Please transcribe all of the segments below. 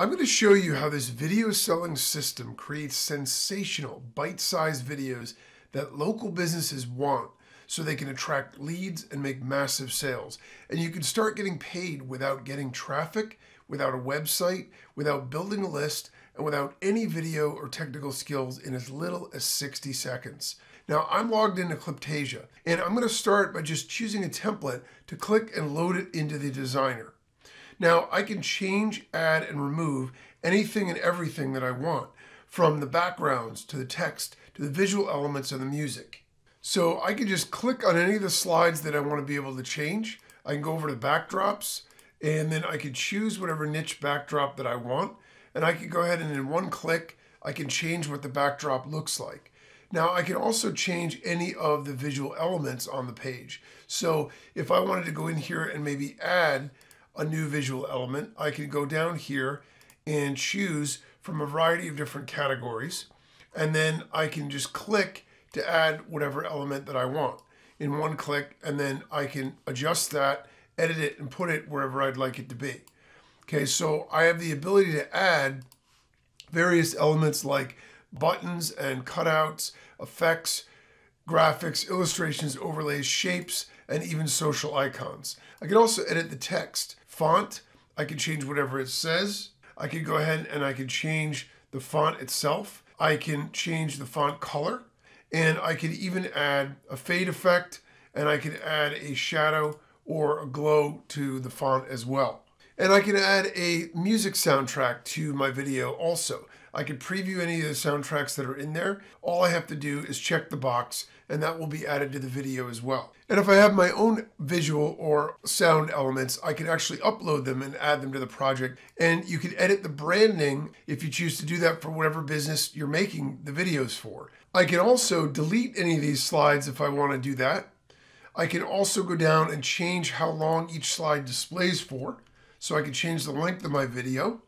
I'm going to show you how this video selling system creates sensational bite-sized videos that local businesses want so they can attract leads and make massive sales. And you can start getting paid without getting traffic, without a website, without building a list, and without any video or technical skills in as little as 60 seconds. Now I'm logged into Cliptasia and I'm going to start by just choosing a template to click and load it into the designer. Now I can change, add, and remove anything and everything that I want, from the backgrounds to the text to the visual elements of the music. So I can just click on any of the slides that I want to be able to change. I can go over to backdrops and then I can choose whatever niche backdrop that I want. And I can go ahead and in one click, I can change what the backdrop looks like. Now I can also change any of the visual elements on the page. So if I wanted to go in here and maybe add a new visual element, I can go down here and choose from a variety of different categories. And then I can just click to add whatever element that I want in one click. And then I can adjust that, edit it, and put it wherever I'd like it to be. Okay, so I have the ability to add various elements like buttons and cutouts, effects, graphics, illustrations, overlays, shapes, and even social icons. I can also edit the text. Font, I can change whatever it says. I can go ahead and I can change the font itself. I can change the font color and I can even add a fade effect and I can add a shadow or a glow to the font as well. And I can add a music soundtrack to my video also. I can preview any of the soundtracks that are in there. All I have to do is check the box and that will be added to the video as well. And if I have my own visual or sound elements, I can actually upload them and add them to the project. And you can edit the branding if you choose to do that for whatever business you're making the videos for. I can also delete any of these slides if I want to do that. I can also go down and change how long each slide displays for. So I can change the length of my video.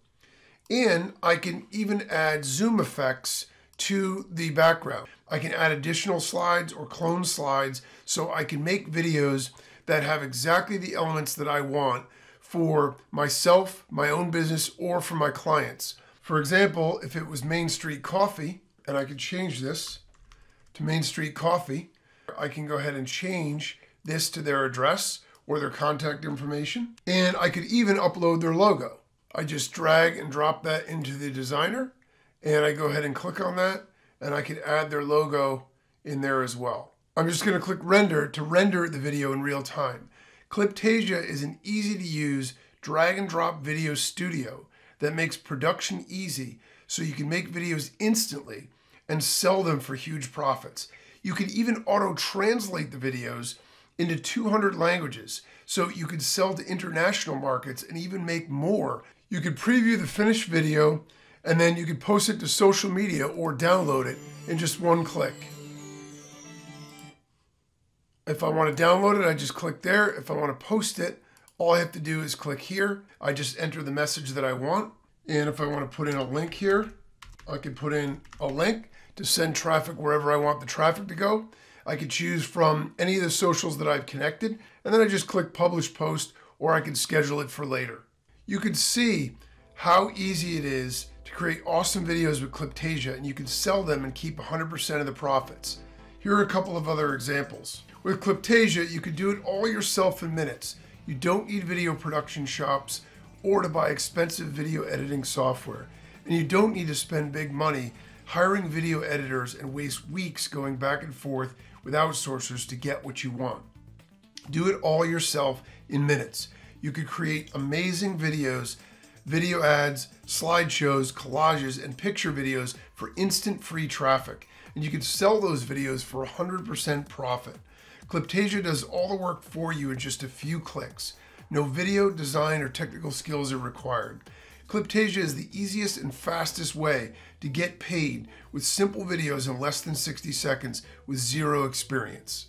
And I can even add zoom effects to the background. I can add additional slides or clone slides so I can make videos that have exactly the elements that I want for myself, my own business, or for my clients. For example, if it was Main Street Coffee, and I could change this to Main Street Coffee, I can go ahead and change this to their address or their contact information. And I could even upload their logo. I just drag and drop that into the designer and I go ahead and click on that and I can add their logo in there as well. I'm just going to click render to render the video in real time. Cliptasia is an easy to use drag and drop video studio that makes production easy so you can make videos instantly and sell them for huge profits. You can even auto translate the videos into 200 languages so you could sell to international markets and even make more. You could preview the finished video and then you could post it to social media or download it in just one click. If I want to download it, I just click there. If I want to post it, all I have to do is click here. I just enter the message that I want. And if I want to put in a link here, I can put in a link to send traffic wherever I want the traffic to go. I could choose from any of the socials that I've connected, and then I just click publish post, or I can schedule it for later. You can see how easy it is to create awesome videos with Cliptasia, and you can sell them and keep 100% of the profits. Here are a couple of other examples. With Cliptasia, you can do it all yourself in minutes. You don't need video production shops or to buy expensive video editing software. And you don't need to spend big money hiring video editors and waste weeks going back and forth with outsourcers to get what you want. Do it all yourself in minutes. You could create amazing videos, video ads, slideshows, collages, and picture videos for instant free traffic. And you could sell those videos for 100% profit. Cliptasia does all the work for you in just a few clicks. No video, design, or technical skills are required. Cliptasia is the easiest and fastest way to get paid with simple videos in less than 60 seconds with zero experience.